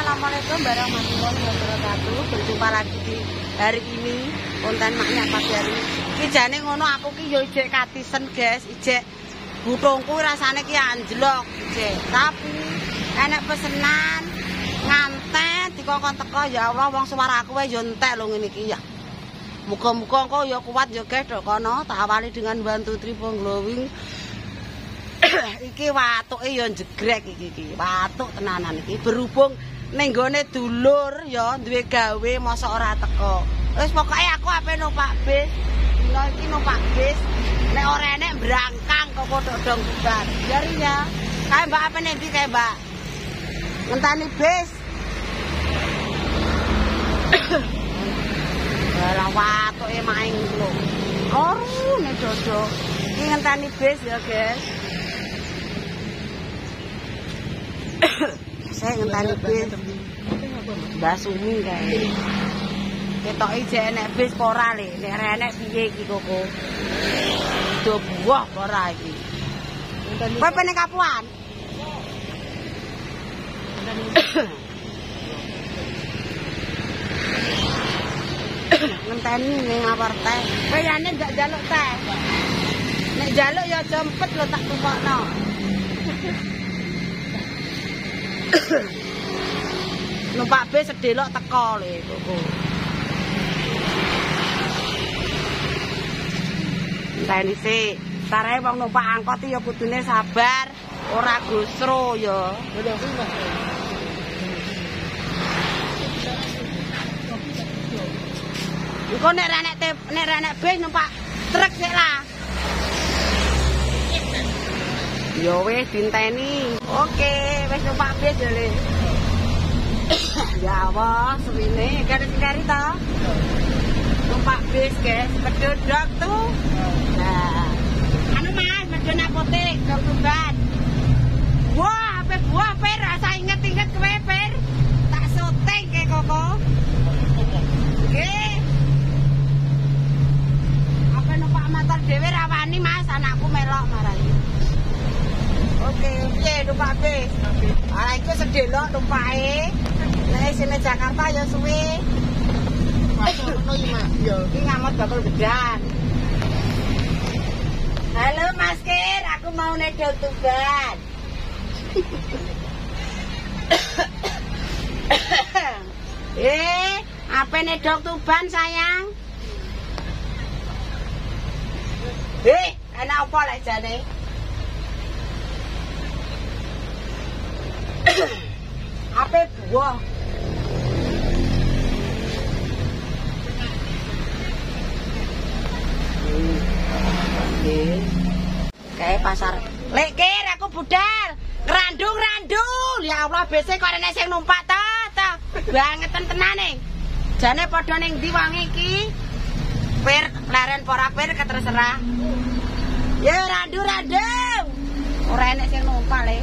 Assalamualaikum warahmatullahi wabarakatuh. Berjumpa lagi di hari ini konten maknya pagi hari ini. Ki jane ngono aku ki yo ijek katisen, guys. Ijek butungku rasane ki anjlok, ijek. Tapi enek pesenan nganten dikongkon teko ya Allah wong suaraku wae yo entek lho ngene iki ya. Muga-muga engko ya kuat ya guys dok kono tak awali dengan bantu tripod glowing iki watuke ya jegrek iki iki. Watuk tenanan iki berhubung ning gone dulur ya duwe gawe mosok ora teko. Wis pokoke aku ape numpak bis. Dino iki numpak bis. Nek ora enek brangkang kok kodok dong bubar. Jari ya. Kae Mbak apa nek kae Mbak? Ngenteni bis. Lah watuke maing lho. Oru nek dodo. Iki ngenteni bis ya, guys. Saya ngenteni bis Mbak Sumi kae ketok ije enek bis ora le. Nek enek piye iki koko? Do buah ora iki. Kowe pengen kapuan? Ngenteni ning ngawar teh kowe yane ndak jaluk teh? Nek jaluk ya jempet lo tak tukokno numpak bis sedelok teko le koko Enteni sik Sare wong numpak angkot ya kudune sabar ora gusro ya. Iku nek ra nek nek ra nek bis numpak truk sik lah Ya wis dinteni. Oke, wis numpak bis ya, Le. ya Allah, suwine kari-kari to. Numpak bis, guys. Pedodok tuh. Nah. Anu Mas, medun apotek dok tuban. Wah, apa buah per rasa inget-inget kowe per. Tak syuting ke koko. Nggih. Apa numpak motor dhewe rawani Mas, anakku melok marani. Oke, piye numpak bis? Ora iku sedelok numpake. Nek sine Jakarta ya suwe. Masuk ono iki Mas. Yo. Iki ngamot bakal gedan. Halo Mas Kir, aku mau nedol tuban. eh, apa nedol tuban sayang? Eh, enak apa lek jane? Buah? Kayak pasar. Lek kir aku budal. Randung randung. Ya Allah bese kok ana sing numpak ta ta. Bangeten tenane. Jane padha ning ndi wong iki? Pir leren ora pir keterserah. Ya randung randung. Ora enek sing numpak le.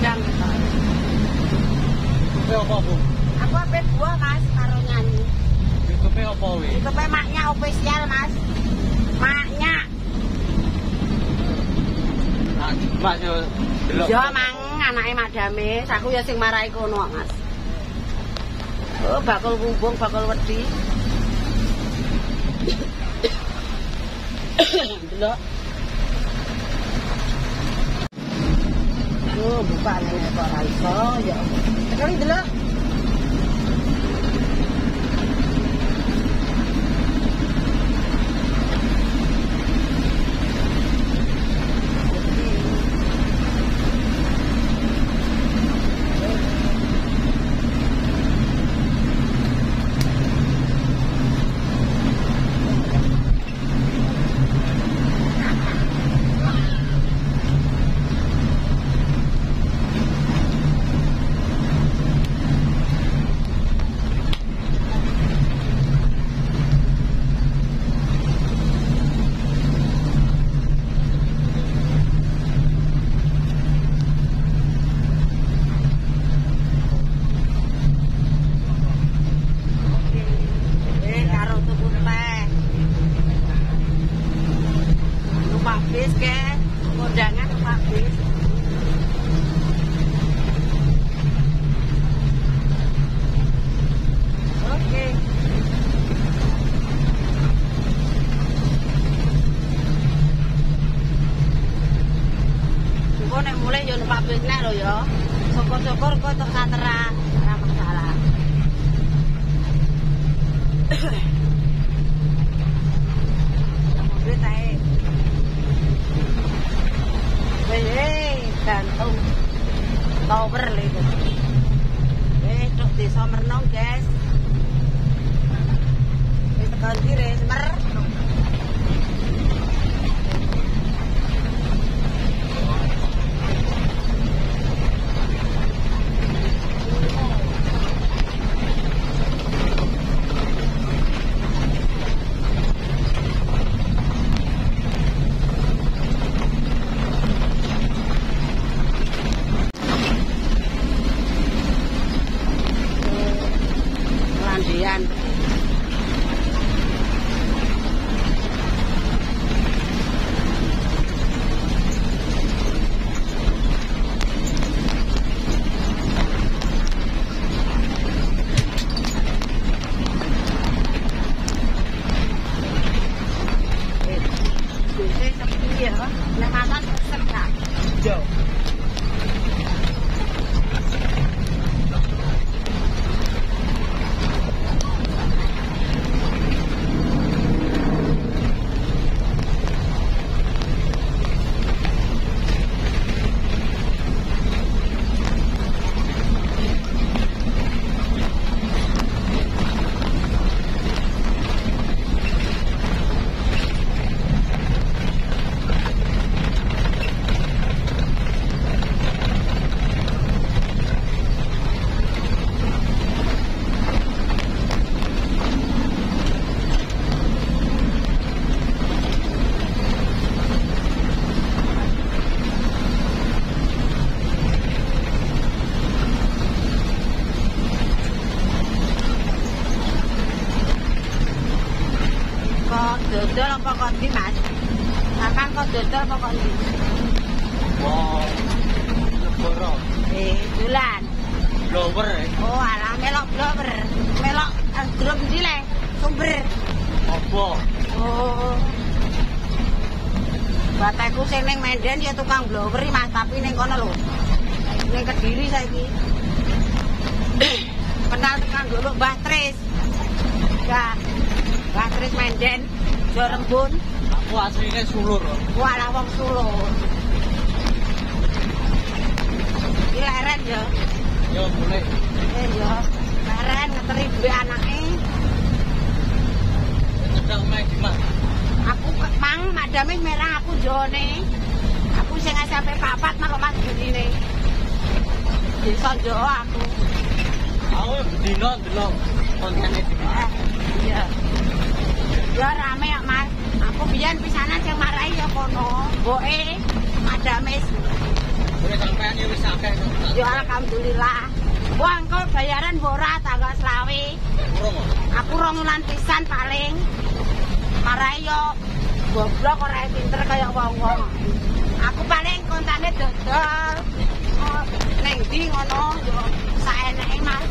gedang gitu. Apa, Bu? Aku apa buah mas karo nyanyi. YouTube apa wi? Pe maknya official mas. Maknya. Mas yo. Yo mang anake Mak Damis, aku ya sing marahi kono mas. Oh, bakul kumbung, bakul wedi. Delok. Buka nek kok ora iso ya. Tekan delok. Eh, karo tuku teh. Numpak bis ke, kondangan numpak bis. Oke. Nek mulai yo numpak bis nek lho ya. Syukur-syukur kok tok santeran, ora masalah. mobil tae. Hei, gantung. Tower lho itu. Eh, tok desa Mernong, guys. Wis tekan kire, Semer. Kok dodol apa kok ndi, Mas? Kapan kok dodol apa kok ndi? Wow. Negara. Eh, dolan. Blower ya. Oh, alah melok blower. Melok eh, grup ndi le? Sumber. Apa? Oh. Bataku sing ning Menden ya tukang blower Mas, tapi ning kono lho. Ning Kediri saiki. Kenal tukang dulu Mbah Tris. Ya. Mbah Tris Menden, Jo Rembun. Aku aslinya sulur. Walah wong Solo. Iki leren ya. Ya boleh. Eh ya. Leren ngeteri duwe anake. Sedang main di mana? Aku ke- mang madame merah aku jone. Aku sing sampe papat malah mas bunine. Desa Jawa aku. Aku dino delok kontennya di. Eh, iya. Ya rame ya, Mas. Aku biyen pisanan sing marahi ya kono. Boleh sampean ya wis akeh. ya alhamdulillah. Wah, engko bayaran ora tanggal selawe. Aku rong wulan pisan paling. Marahi yo goblok ora pinter kaya wong-wong. Aku paling kontane dodol. Ning ndi ngono yo saeneke Mas.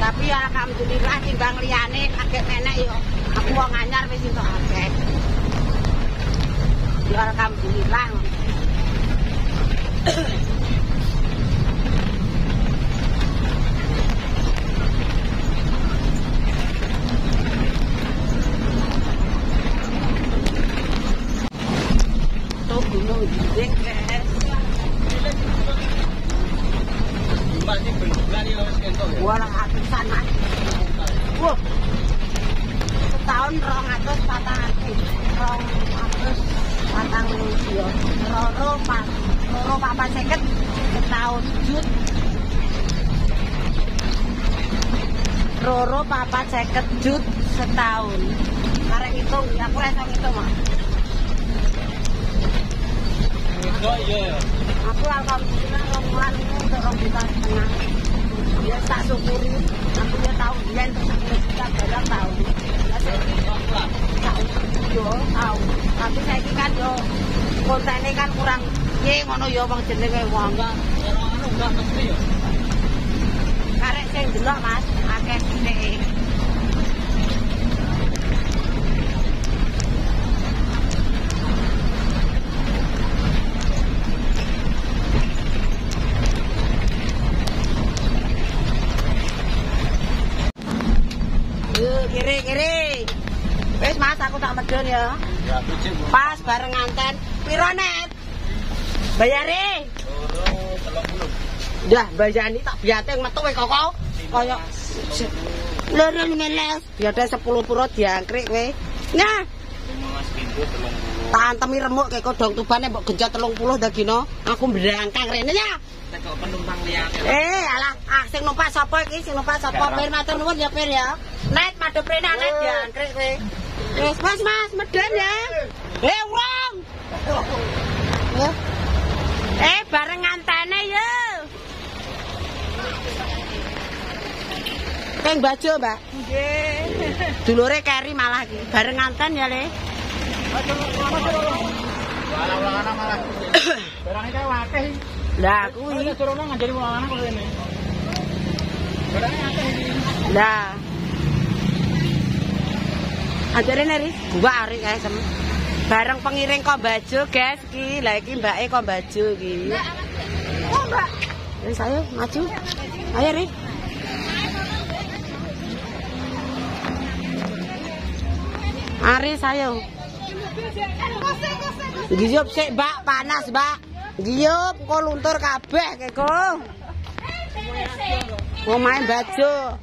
Alhamdulillah timbang liyane agek menek yo. Aku wong anyar wis entuk akeh. Ya alhamdulillah. Ya. Loro pas. Loro papat seket. Setahun jut. Roro papat seket jut setahun. Karek hitung, ya aku rasa iya ya. Aku alhamdulillah rombongan ini untuk juta setengah. Ya tak syukuri. Aku ya tahu dia sepuluh juta barang tahu. Kurang. Ye ngono yo bang jenenge wong. Enggak, anu enggak mesti ya. Karek sing delok Mas, akeh sithik. Yuk, kiri, kiri. Wis Mas, aku tak medun ya. Ya. Pas bareng nganten. Piro net? Bayare. Loro telung puluh. Dah, bayani tak biate metu kowe kok. Kaya loro meles. Biate 10 puro diangkrik kowe. Nah, Lima pintu telung puluh. tak antemi remuk kayak kodong tubane mbok genjot 30 dagino. Aku berangkang rene ya. Tekok penumpang liyane. Eh, alah, ah sing numpak sapa iki? Sing numpak sapa? Pir matur nuwun ya, Pir ya. Net madhep rene net diangkrik kowe. Wis, Mas, Mas, medhen ya. Eh, urung. Ya. Eh, bareng ngantene ya. Keng baju, Mbak. Nggih. Dulure keri malah iki. Bareng nganten ya, Le. Malah anak malah. Barangnya kayak wakeh. Lah kuwi. Turunnya ngajari ulang anak kalau ini. Barangnya akeh ini. Lah. Ajare neri, gua ari kae sem. Bareng pengiring kok baju, guys, iki. Lah iki mbake kok baju iki. Oh, Mbak. Wis ayo maju. Ayo, Ri. Ari sayo. Giyup sik, Mbak, panas, Mbak. Giyup kok luntur kabeh keko. Mau main baju.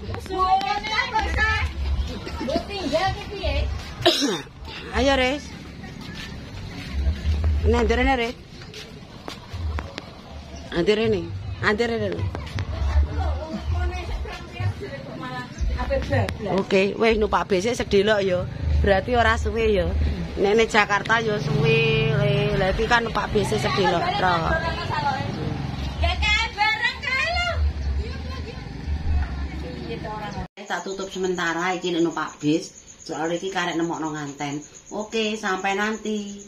Ayo, Res. Ini, Res. Antir ini. Antir ini. Oke, weh numpak bis sedelok ya. Berarti ora suwe ya. Nek Jakarta ya suwe. iki kan numpak bis sedelok tok. Tak tutup sementara iki nek numpak bis. Soal iki karek nemokno nganten. Oke, sampai nanti.